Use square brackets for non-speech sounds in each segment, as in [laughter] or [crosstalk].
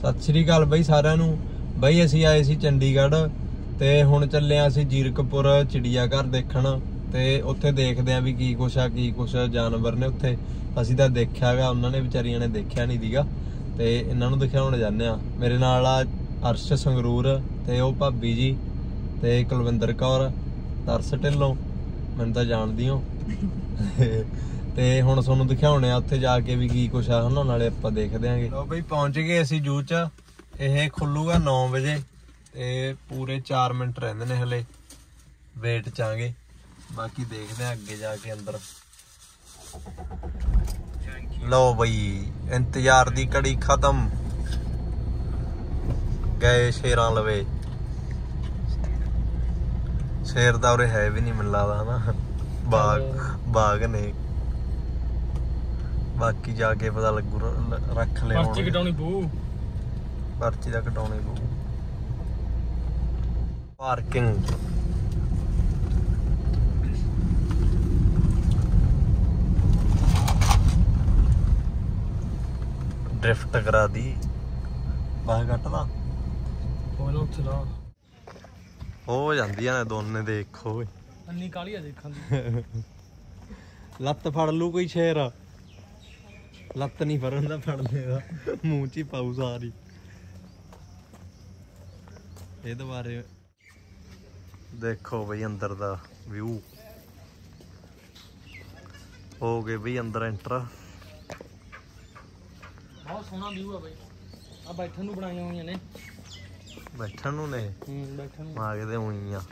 ਸਤਿ ਸ਼੍ਰੀ ਅਕਾਲ ਬਈ ਸਾਰਿਆਂ ਨੂੰ। ਬਈ ਅਸੀਂ ਆਏ ਸੀ ਚੰਡੀਗੜ੍ਹ ਤੇ ਹੁਣ ਚੱਲੇ ਆ ਅਸੀਂ ਜੀਰਕਪੁਰ ਚਿੜੀਆ ਘਰ ਦੇਖਣ ਤੇ ਉੱਥੇ ਦੇਖਦੇ ਆ ਵੀ ਕੀ ਕੁਛ ਆ, ਕੀ ਕੁਛ ਜਾਨਵਰ ਨੇ ਉੱਥੇ। ਅਸੀਂ ਤਾਂ ਦੇਖਿਆ ਦੇਖਿਆਗਾ ਉਹਨਾਂ ਨੇ ਵਿਚਾਰੀਆਂ ਨੇ ਦੇਖਿਆ ਨਹੀਂ ਦੀਗਾ ਤੇ ਇਹਨਾਂ ਨੂੰ ਦਿਖਾਉਣ ਜਾਂਦੇ ਆ। ਮੇਰੇ ਨਾਲ ਆ ਅਰਸ਼ ਸੰਗਰੂਰ ਤੇ ਉਹ ਭਾਬੀ ਜੀ ਤੇ ਕੁਲਵਿੰਦਰ ਕੌਰ, ਤਰਸ ਢਿੱਲੋਂ। ਮੈਨੂੰ ਤਾਂ ਜਾਣਦੀ ਹੋ ਤੇ ਹੁਣ ਤੁਹਾਨੂੰ ਦਿਖਾਉਣੇ ਆ ਉੱਥੇ ਜਾ ਕੇ ਵੀ ਕੀ ਕੁਛ ਆ, ਹਨਾ? ਨਾਲੇ ਆਪਾਂ ਦੇਖਦੇ ਆਂਗੇ। ਲੋ ਬਈ, ਪਹੁੰਚ ਗਏ ਅਸੀਂ ਜੂ ਚ। ਇਹ ਖੁੱਲੂਗਾ 9 ਵਜੇ ਤੇ ਪੂਰੇ 4 ਮਿੰਟ ਰਹਿੰਦੇ ਨੇ ਹਲੇ। ਵੇਟ ਚਾਂਗੇ ਬਾਕੀ ਦੇਖਦੇ ਆ ਅੱਗੇ ਜਾ ਕੇ ਅੰਦਰ। ਲਓ ਬਈ, ਇੰਤਜ਼ਾਰ ਦੀ ਘੜੀ ਖਤਮ। ਗਏ ਸ਼ੇਰਾਂ ਲਵੇ। ਸ਼ੇਰ ਦਾ ਉਰੇ ਹੈ ਵੀ ਨਹੀਂ ਮਿਲਦਾ ਹਨਾ? ਬਾਗ ਬਾਗ ਨੇ। ਬਾਕੀ ਜਾ ਕੇ ਪਤਾ ਲੱਗੂ ਰ- ਰੱਖ ਲਿਆ ਪਰਚੀ ਕਟਾਉਣੀ ਪਊ। ਪਰਚੀ ਦਾ ਕਟਾਉਣੀ ਪਊ। ਪਾਰਕਿੰਗ। ਡ੍ਰਿਫਟ ਕਰਾ ਦੀ। ਬਾਹ ਕੱਟਦਾ ਉਹਨਾਂ ਉੱਥੇ ਲਾ। ਹੋ ਜਾਂਦੀਆਂ ਨੇ ਦੋਨੇ ਦੇਖੋ। ਓਏ ਅੰਨੀ ਕਾਲੀ ਆ ਦੇਖਣ ਦੀ। ਲੱਤ ਫੜ ਲੂ ਕੋਈ ਸ਼ੇਰ। ਲੱਤ ਨਹੀਂ ਫੜਨ ਦਾ ਫੜ ਲੇਗਾ ਮੂੰਹ ਚ ਹੀ ਪਾਉ ਸਾਰੀ। ਇਹ ਦੁਬਾਰੇ ਦੇਖੋ ਬਈ ਅੰਦਰ ਦਾ ਵਿਊ ਹੋ ਗਏ ਬਈ ਅੰਦਰ ਐਂਟਰ ਬਹੁਤ ਸੋਹਣਾ ਵਿਊ ਆ ਬਈ। ਆ ਬੈਠਣ ਨੂੰ ਬਣਾਈਆਂ ਹੋਈਆਂ ਨੇ। ਬੈਠਣ ਨੂੰ ਨੇ? ਹੂੰ ਬੈਠਣ ਨੂੰ। ਮਾਗਦੇ ਹੋਈ ਆ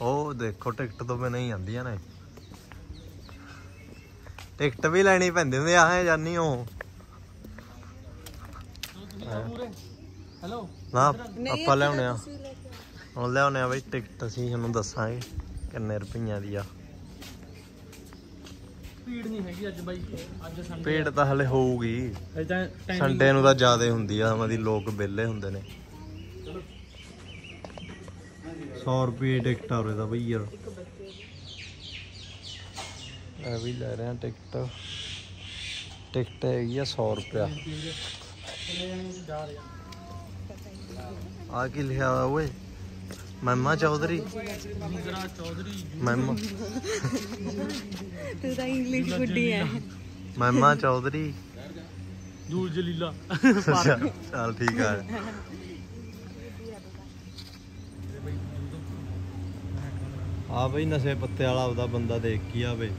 ਉਹ ਦੇਖੋ ਟਿਕਟ ਤੋਂ ਬਿਨਾਂ ਹੀ ਆਂਦੀਆਂ ਨੇ। ਟਿਕਟ ਵੀ ਲੈਣੀ ਪੈਂਦੀ ਹੁੰਦੀ ਆ ਹੈ ਜਾਨੀ ਹੋ। ਪੂਰੇ ਹੈਲੋ। ਨਾ ਆਪਾਂ ਲਿਆਉਣੇ ਆ। ਹੁਣ ਲਿਆਉਣੇ ਆ ਬਈ ਟਿਕਟ ਅਸੀਂ ਤੁਹਾਨੂੰ ਦੱਸਾਂਗੇ ਕਿੰਨੇ ਰੁਪਈਆਂ ਦੀ ਆ। ਭੀੜ ਨਹੀਂ ਹੈਗੀ ਅੱਜ ਬਾਈ ਅੱਜ ਸੰਡੇ ਭੀੜ ਤਾਂ ਹਲੇ ਹੋਊਗੀ। ਸੰਡੇ ਨੂੰ ਤਾਂ ਜ਼ਿਆਦਾ ਹੁੰਦੀ ਆ ਮਦੀ ਲੋਕ ਵਿਹਲੇ ਹੁੰਦੇ ਨੇ। 100 ਰੁਪਏ ਟਿਕਟ ਆ ਉਰੇ ਦਾ ਬਈ ਯਾਰ। ਇਹ ਵੀ ਲੈ ਰਹੇ ਆ ਟਿਕਟ। ਟਿਕਟ ਹੈਗੀ ਆ 100 ਰੁਪਿਆ ਆ ਕੀ ਲਿਖਿਆ ਹੋਇਆ ਓਏ? ਮਹਿਮਾ ਚੌਧਰੀ। ਇੰਦਰਾ ਚੌਧਰੀ ਮਹਿਮਾ ਤੂੰ ਤਾਂ ਇੰਗਲਿਸ਼ ਗੁੱਡੀ ਹੈ ਮਹਿਮਾ ਚੌਧਰੀ। ਜੂਲ ਜਲੀਲਾ। ਚੱਲ ਚੱਲ ਠੀਕ ਆ। ਆ ਬਈ ਨਸ਼ੇ ਪੱਤੇ ਵਾਲਾ ਉਹਦਾ ਬੰਦਾ ਦੇਖ ਕੀ ਆਵੇ।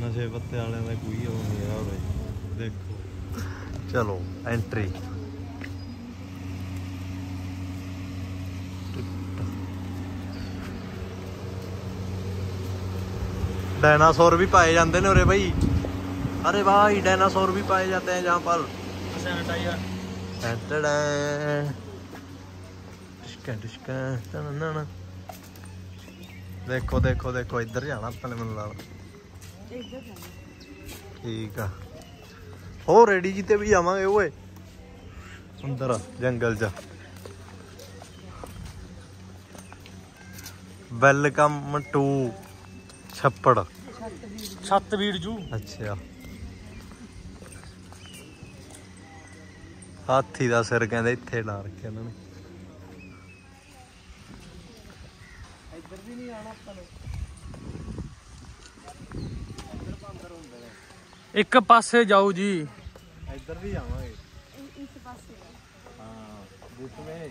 ਨਸ਼ੇ ਪੱਤੇ ਵਾਲਿਆਂ ਦਾ ਕੋਈ ਉਹ ਨਹੀਂ ਆ ਬਈ ਦੇਖੋ ਚਲੋ ਐਂਟਰੀ डायनासोर भी पाए जाते हैं उरे भाई अरे भाई डायनासोर भी पाए जाते हैं जहाँ पर ਸੈਨੇਟਾਈਜ਼ਰ डिस्का डिस्का टननन। ਦੇਖੋ ਦੇਖੋ ਦੇਖੋ ਇੱਧਰ ਜਾਣਾ ਆਪਾਂ ਨੇ ਮੈਨੂੰ ਲੱਗਦਾ ਠੀਕ ਆ। ਹੋ ਰੈਡੀ ਜੀ ਤੇ ਵੀ ਜਾਵਾਂਗੇ ਓਏ। ਅੰਦਰ ਜੰਗਲ 'ਚ। ਵੈਲਕਮ ਟੂ ਛੱਪੜ। ਛੱਤ ਵੀੜ ਜੂ। ਅੱਛਾ। ਹਾਥੀ ਦਾ ਸਿਰ ਕਹਿੰਦੇ ਇੱਥੇ ਲਾ ਰੱਖਿਆ ਇਹਨਾਂ ਨੇ। ਇੱਕ ਪਾਸੇ ਜਾਓ ਜੀ। ਇੱਧਰ ਵੀ ਆਵਾਂਗੇ ਇਸ ਪਾਸੇ। ਹਾਂ ਦਿਸ ਵੇ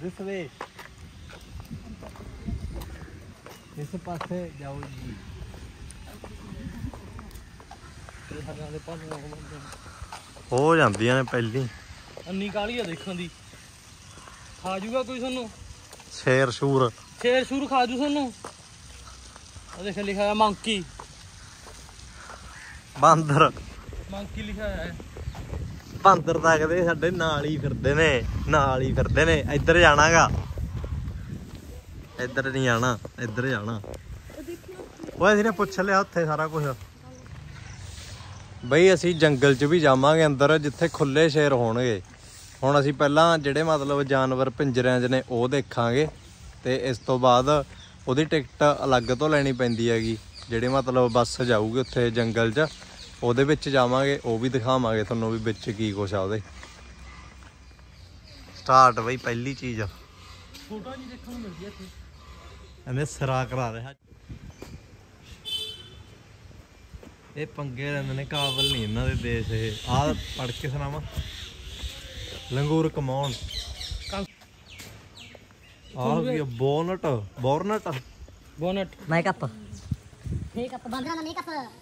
ਦਿਸ ਵੇ ਇਸ ਪਾਸੇ ਜਾਓ ਜੀ। ਹੋ ਜਾਂਦੀਆਂ ਨੇ ਪਹਿਲੀ। ਅੰਨੀ ਕਾਲੀ ਆ ਦੇਖਣ ਦੀ। ਖਾ ਜੂਗਾ ਕੋਈ ਤੁਹਾਨੂੰ? ਸ਼ੇਰ ਸ਼ੂਰ। ਸ਼ੇਰ ਸ਼ੂਰ ਖਾ ਜੂ ਤੁਹਾਨੂੰ? ਆ ਦੇਖ ਲਿਖਿਆ ਮੰਕੀ ਬਾਂਦਰ। ਮੰਕੀ ਲਿਖਿਆ ਹੈ। ਬਾਂਦਰ ਤਾਂ ਕਦੇ ਸਾਡੇ ਨਾਲ ਹੀ ਫਿਰਦੇ ਨੇ ਨਾਲ ਹੀ ਫਿਰਦੇ ਨੇ। ਇੱਧਰ ਜਾਣਾਗਾ। ਇੱਧਰ ਨਹੀਂ ਜਾਣਾ ਇੱਧਰ ਜਾਣਾ। ਓਏ ਅਸੀਂ ਨੇ ਪੁੱਛ ਲਿਆ ਉੱਥੇ ਸਾਰਾ ਕੁਝ ਬਈ ਅਸੀਂ ਜੰਗਲ 'ਚ ਵੀ ਜਾਵਾਂਗੇ ਅੰਦਰ ਜਿੱਥੇ ਖੁੱਲੇ ਸ਼ੇਰ ਹੋਣਗੇ। ਹੁਣ ਅਸੀਂ ਪਹਿਲਾਂ ਜਿਹੜੇ ਮਤਲਬ ਜਾਨਵਰ ਪਿੰਜਰਿਆਂ 'ਚ ਨੇ ਉਹ ਦੇਖਾਂਗੇ। ਤੇ ਇਸ ਤੋਂ ਬਾਅਦ ਉਹਦੀ ਟਿਕਟ ਅਲੱਗ ਤੋਂ ਲੈਣੀ ਪੈਂਦੀ ਹੈਗੀ ਜਿਹੜੇ ਮਤਲਬ ਬੱਸ ਜਾਊਗੀ ਉੱਥੇ ਜੰਗਲ 'ਚ। ਉਹਦੇ ਵਿੱਚ ਜਾਵਾਂਗੇ ਉਹ ਵੀ ਦਿਖਾਵਾਂਗੇ ਤੁਹਾਨੂੰ ਵੀ ਵਿੱਚ ਕੀ ਕੁਛ ਆ ਉਹਦੇ। ਸਟਾਰਟ ਬਈ ਪਹਿਲੀ ਚੀਜ਼। ਫੋਟੋ ਜੀ ਦੇਖਣ ਨੂੰ ਮਿਲਦੀ ਆ ਇੱਥੇ। ਇਹਨੇ ਸਿਰਾ ਕਰਾ ਰਿਹਾ ਇਹ ਪੰਗੇ ਲੈਂਦੇ ਨੇ ਕਾਬਲ ਨਹੀਂ ਇਹਨਾਂ ਦੇ ਦੇਸ਼ ਇਹ। ਆਹ ਪੜ ਕੇ ਸੁਣਾਵਾ। ਲੰਗੂਰ ਕਮਾਉਣ। ਆਹ ਆ? ਬੋਨਟ ਬੋਰਨਟ। ਬੋਨਟ। ਮੇਕਅਪ ਮੇਕਅਪ ਬੰਦਰਾਂ ਦਾ ਮੇਕਅਪ।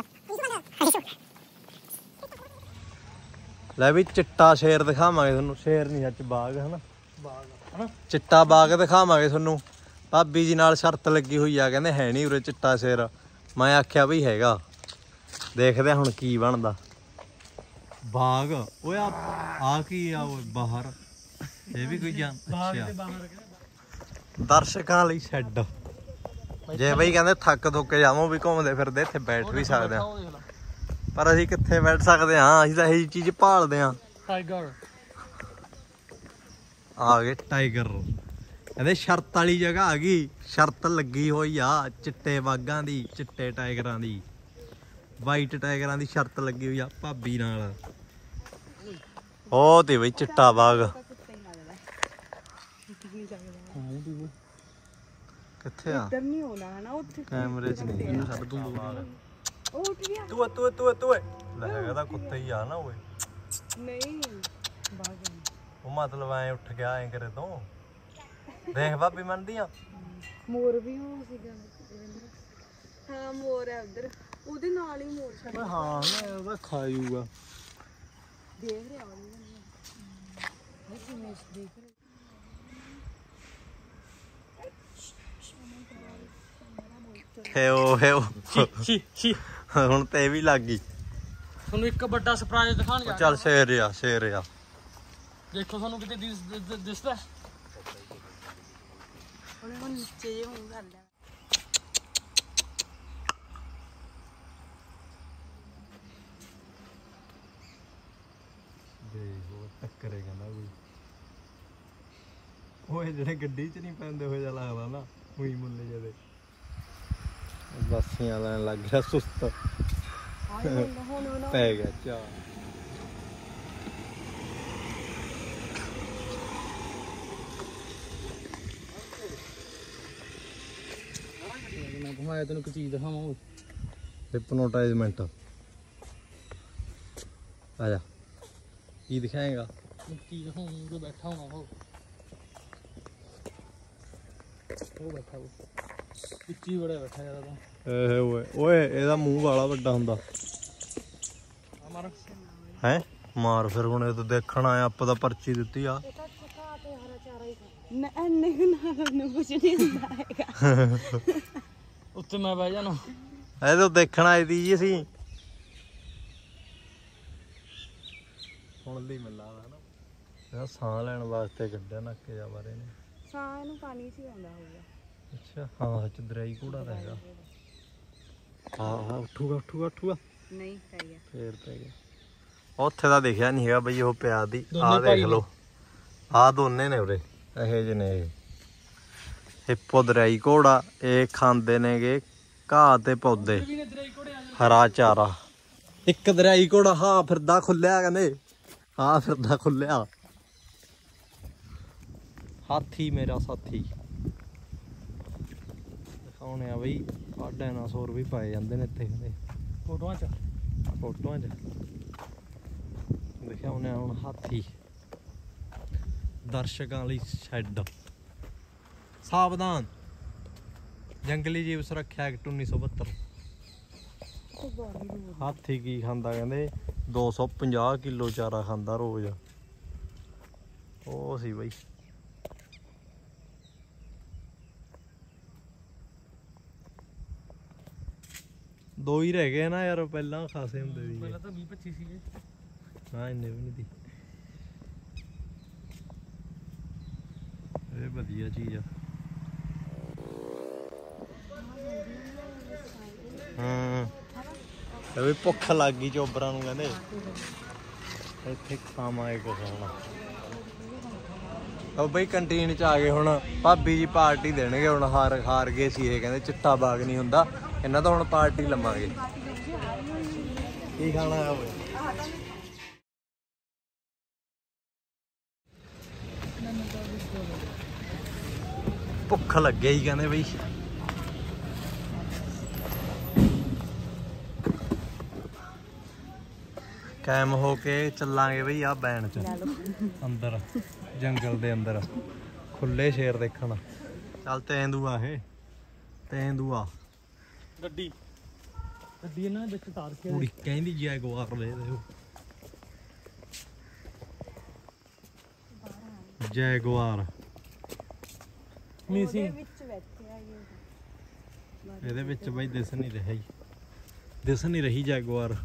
ਲੈ ਵੀ ਚਿੱਟਾ ਸ਼ੇਰ ਦਿਖਾਵਾਂਗੇ ਤੁਹਾਨੂੰ। ਸ਼ੇਰ ਨਹੀਂ ਸੱਚ ਬਾਗ ਹਨਾ? ਬਾਗ ਹਨਾ? ਚਿੱਟਾ ਬਾਗ ਦਿਖਾਵਾਂਗੇ ਤੁਹਾਨੂੰ। ਭਾਬੀ ਜੀ ਨਾਲ ਸ਼ਰਤ ਲੱਗੀ ਹੋਈ ਆ ਕਹਿੰਦੇ ਹੈ ਨਹੀਂ ਉਰੇ ਚਿੱਟਾ ਸ਼ੇਰ। ਮੈਂ ਆਖਿਆ ਵੀ ਹੈਗਾ। ਦੇਖਦੇ ਹੁਣ ਕੀ ਬਣਦਾ। ਬਾਗ? ਓਏ ਆ ਆ ਕੀ ਆ ਓਏ ਬਾਹਰ? ਇਹ ਵੀ ਕੋਈ ਜਾਨ ਅੱਛਾ। ਦਰਸ਼ਕਾਂ ਲਈ ਸ਼ੈੱਡ। ਜੇ ਬਈ ਕਹਿੰਦੇ ਥੱਕ ਥੁੱਕ ਜਾਵੋ ਵੀ ਘੁੰਮਦੇ ਫਿਰਦੇ ਇੱਥੇ ਬੈਠ ਵੀ ਸਕਦੇ ਆ ਪਰ ਅਸੀਂ ਕਿੱਥੇ ਬੈਠ ਸਕਦੇ ਹਾਂ? ਅਸੀਂ ਤਾਂ ਇਹੀ ਚੀਜ਼ ਭਾਲਦੇ ਆ ਟਾਈਗਰ ਆ ਗਏ ਟਾਈਗਰ। ਕਹਿੰਦੇ ਸ਼ਰਤ ਵਾਲੀ ਜਗ੍ਹਾ ਆ ਗਈ। ਸ਼ਰਤ ਲੱਗੀ ਹੋਈ ਆ ਚਿੱਟੇ ਬਾਗਾਂ ਦੀ ਚਿੱਟੇ ਟਾਈਗਰਾਂ ਦੀ। ਵਾਈਟ ਟਾਈਗਰਾਂ ਦੀ ਸ਼ਰਤ ਲੱਗੀ ਹੋਈ ਆ ਭਾਬੀ ਨਾਲ। ਉਹ ਤੇ ਬਈ ਚਿੱਟਾ ਬਾਗ। ਕਿੱਥੇ ਆ? ਇੱਧਰ ਨਹੀਂ ਹੋਣਾ ਹਨਾ? ਉੱਥੇ ਕੈਮਰੇ 'ਚ ਨਹੀਂ। ਛੱਡ ਦੂੰ ਉਹ ਉੱਠ ਗਿਆ ਤੂੰ ਤੂੰ ਤੂੰ ਤੂੰ ਲੈ ਹੈਗਾ ਤਾਂ ਕੁੱਤਾ ਹੀ ਆ ਨਾ ਓਏ। ਨਹੀਂ ਬਾਗ ਉਹ ਮਤਲਬ ਐ ਉੱਠ ਗਿਆ ਐ ਕਰੇ ਤੋਂ। ਦੇਖ ਭਾਬੀ ਮੰਨਦੀ ਆ ਮੋਰ ਵੀ ਹੋ ਸੀਗਾ। ਹਾਂ ਮੋਰ ਹੈ ਉਧਰ। ਉਹਦੇ ਨਾਲ ਹੀ ਮੋਰ ਛੱਡ ਹਾਂ ਨਾ ਉਹਦਾ ਖਾਇੂਗਾ ਦੇਖ ਰਿਹਾ ਉਹ ਦੇਖ ਰਿਹਾ। ਹੇਓ ਹੇਓ ਛੀ ਛੀ। ਹੁਣ ਤੇ ਇਹ ਵੀ ਲੱਗ ਗਈ। ਤੁਹਾਨੂੰ ਇੱਕ ਵੱਡਾ ਸਰਪ੍ਰਾਈਜ਼ ਦਿਖਾਣ ਜਾ ਚੱਲ ਸ਼ੇਰ ਆ ਸ਼ੇਰ ਆ। ਦੇਖੋ ਤੁਹਾਨੂੰ ਕਿਤੇ ਦਿਸ- ਦਿਸ- ਦਿਸਦਾ? ਉਹਨੇ ਹੁਣ ਨੀਚੇ ਜੇ ਮੂੰਹ ਕਰ ਲਿਆ। ਦੇਖ ਟੱਕਰੇ ਕਹਿੰਦਾ ਕੋਈ। ਓਏ ਜਿਹੜੇ ਗੱਡੀ 'ਚ ਨਹੀਂ ਪੈਂਦੇ ਹੋਏ ਜਾ ਲੱਗਦਾ ਨਾ ਉਹੀ ਮੁੱਲੇ ਜਦੇ ਬਾਸੀਆਂ ਲੈਣ ਲੱਗ ਗਿਆ ਸੁਸਤ। ਪੈ ਗਿਆ ਚਾ ਮੈਂ ਘੁਮਾਇਆ ਤੈਨੂੰ ਇੱਕ ਚੀਜ਼ ਦਿਖਾਵਾਂ ਓਏ। ਹਿਪਨੋਟਾਈਜ਼ਮੈਂਟ ਆ ਜਾ। ਕੀ ਦਿਖਾਏਗਾ? ਇੱਕ ਚੀਜ਼ ਦਿਖਾਉਂ ਜੋ ਬੈਠਾ ਹੋਣਾ ਉਹ। ਉਹ ਬੈਠਾ ਉਹ ਇੱਚੀ ਬੜਾ ਬੈਠਾ ਯਾਰ ਤਾਂ ਏ ਓਏ ਓਏ ਇਹਦਾ ਮੂੰਹ ਵਾਲਾ ਵੱਡਾ ਹੁੰਦਾ। ਹੈ? ਮਾਰ ਫਿਰ ਹੁਣ ਇਹ ਤਾਂ ਦੇਖਣ ਆਇਆ ਆਪਾਂ ਤਾਂ ਪਰਚੀ ਦਿੱਤੀ ਆ। ਨਾ ਐਨੇ ਕੁ ਨਾਲ ਨੂੰ ਕੁਝ ਨਹੀਂ ਹੁੰਦਾ ਹੈਗਾ। ਉੱਤੇ ਮੈਂ ਬਹਿ ਜਾਣਾ। ਇਹ ਤਾਂ ਦੇਖਣ ਆਏ ਦੀ ਜੀ ਅਸੀਂ। ਹੁਣ ਲਈ ਮਿਲਦਾ ਨਾ। ਇਹਦਾ ਸਾਹ ਲੈਣ ਵਾਸਤੇ ਕੱਢਿਆ ਨੱਕੇ ਜਾ ਬਾਰੇ ਨੇ। ਸਾਹ ਨੂੰ ਪਾਣੀ ਚ ਹੀ ਆਉਂਦਾ ਹੋਊਗਾ। ਅੱਛਾ ਹਾਂ ਚ ਦਰਾਈ ਕੂੜਾ ਤਾਂ ਹੈਗਾ। ਹਾਂ ਹਾਂ ਉੱਠੂਗਾ ਉੱਠੂਗਾ ਉੱਠੂਗਾ। ਨਹੀਂ ਪੈ ਗਿਆ। ਫੇਰ ਪੈ ਗਿਆ। ਉੱਥੇ ਤਾਂ ਦਿਖਿਆ ਨਹੀਂ ਹੈਗਾ ਬਈ ਉਹ ਪਿਆ ਦੀ। ਦੋਨੇ ਆਹ ਭਾਈ ਦੇਖ ਲਓ। ਆਹ ਦੋਨੇ ਨੇ ਉਰੇ ਇਹੇ ਜਿਹੇ ਨੇ ਇਹ। ਹਿੱਪੋ ਦਰਾਈ ਘੋੜਾ ਇਹ ਖਾਂਦੇ ਨੇਗੇ ਘਾਹ ਤੇ ਪੌਦੇ। ਨੇ ਹਰਾ ਚਾਰਾ। ਇੱਕ ਦਰਾਈ ਘੋੜਾ ਹਾਂ ਫਿਰਦਾ ਖੁੱਲਿਆ ਕਹਿੰਦੇ। ਹਾਂ ਫਿਰਦਾ ਖੁੱਲਿਆ। ਹਾਥੀ ਮੇਰਾ ਸਾਥੀ। ਦਿਖਾਉਣੇ ਆ ਬਈ। ਆ ਡਾਇਨਾਸੌਰ ਵੀ ਪਾਏ ਜਾਂਦੇ ਨੇ ਇੱਥੇ ਕਹਿੰਦੇ ਫੋਟੋਆਂ ਚ? ਫੋਟੋਆਂ 'ਚ। ਦਿਖਾਉਣੇ ਆ ਹੁਣ ਹਾਥੀ। ਦਰਸ਼ਕਾਂ ਲਈ ਸ਼ੈੱਡ। ਸਾਵਧਾਨ। ਜੰਗਲੀ ਜੀਵ ਸੁਰੱਖਿਆ ਐਕਟ 1972 ਹਾਥੀ ਕੀ ਖਾਂਦਾ ਕਹਿੰਦੇ? 250 ਕਿਲੋ ਚਾਰਾ ਖਾਂਦਾ ਰੋਜ਼। ਉਹ ਸੀ ਬਈ। ਦੋ ਹੀ ਰਹਿ ਗਏ ਨਾ ਯਾਰ ਪਹਿਲਾਂ ਖਾਸੇ ਹੁੰਦੇ ਸੀ ਪਹਿਲਾਂ ਤਾਂ 20 25 ਸੀਗੇ। ਹਾਂ ਇੰਨੇ ਵੀ ਨਹੀਂ ਦੀ ਇਹ ਵਧੀਆ ਚੀਜ਼ ਆ। ਹਾਂ। ਇਹ ਭੁੱਖ ਲੱਗ ਗਈ ਚੋਬਰਾਂ ਨੂੰ ਕਹਿੰਦੇ। ਇੱਥੇ ਖਾਵਾਂਗੇ ਕੁਝ ਹੁਣ ਉਹ ਬਈ ਕੰਟੀਨ ਚ ਆ ਗਏ ਹੁਣ। ਭਾਬੀ ਜੀ ਪਾਰਟੀ ਦੇਣਗੇ ਹੁਣ ਹਾਰ ਹਾਰ ਗਏ ਸੀ ਇਹ ਕਹਿੰਦੇ ਚਿੱਟਾ ਬਾਗ ਨਹੀਂ ਹੁੰਦਾ। ਇਹਨਾਂ ਤੋਂ ਹੁਣ ਪਾਰਟੀ ਲਵਾਂਗੇ ਕੀ ਖਾਣਾ ਹੈ ਓਏ ਭੁੱਖ ਲੱਗਿਆ ਹੀ ਕਹਿੰਦੇ ਬਈ। ਕਾਇਮ ਹੋ ਕੇ ਚੱਲਾਂਗੇ ਬਈ ਆ ਬੈਣ ਚ। ਅੰਦਰ ਜੰਗਲ ਦੇ ਅੰਦਰ। ਖੁੱਲੇ ਸ਼ੇਰ ਦੇਖਣ। ਚੱਲ ਤੈਂਦੂਆ ਇਹ। ਤੈਂਦੂਆ। ਗੱਡੀ। ਗੱਡੀ ਇਹਨਾਂ ਵਿੱਚ ਤਾਰ ਕੇ ਕੁੜੀ ਕਹਿੰਦੀ ਜੈਗੁਆਰ ਦੇ ਦੇ ਜੈਗੁਆਰ ਮਿਸਿੰਗ ਵਿੱਚ ਇਹਦੇ ਵਿੱਚ ਬਈ ਦਿਸ ਨਹੀਂ ਰਿਹਾ ਜੀ। ਦਿਸ ਨਹੀਂ ਰਹੀ ਜੈਗੁਆਰ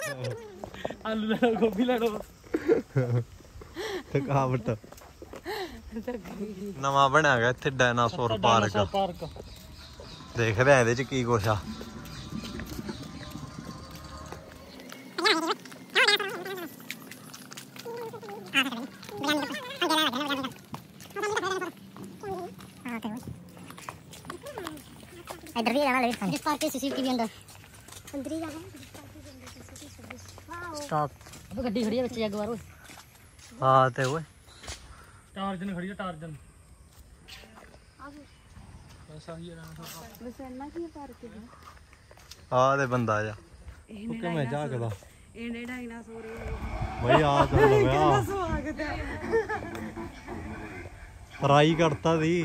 [laughs] ਆਲੂ ਲੈ ਲਓ ਗੋਭੀ ਲੈ ਲਓ ਥਕਾਵਟ ਨਵਾਂ ਬਣਿਆ ਗਿਆ ਇੱਥੇ ਡਾਇਨਾਸੌਰ ਪਾਰਕ ਪਾਰਕ ਦੇਖਦੇ ਆ ਇਹਦੇ ਚ ਕੀ ਕੁਛ ਆ इधर भी जाना लगे जिस पार्क के सीसीटीवी अंदर अंदर ही जाना ਸਟਾਪ ਉਹ ਗੱਡੀ ਖੜੀ ਆ ਵਿੱਚ ਜੱਗ ਬਾਹਰ। ਓਏ ਆ ਤੇ ਓਏ। ਟਾਰਜਨ ਖੜੀ ਆ ਟਾਰਜਨ। ਬਸ ਆ ਤੇ ਬੰਦਾ ਜਾ। ਉਹ ਕਿਵੇਂ ਜਾਗਦਾ ਇਹਨੇ ਡਾਇਨਾਸੌਰ ਬਈ ਆ ਤਾਂ ਲਵਿਆ ਸਵਾਗਤ ਹੈ ਰਾਈ ਕਰਤਾ ਦੀ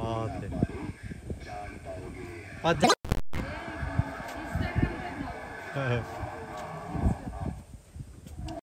ਆ ਤੇ। ਅੱਜ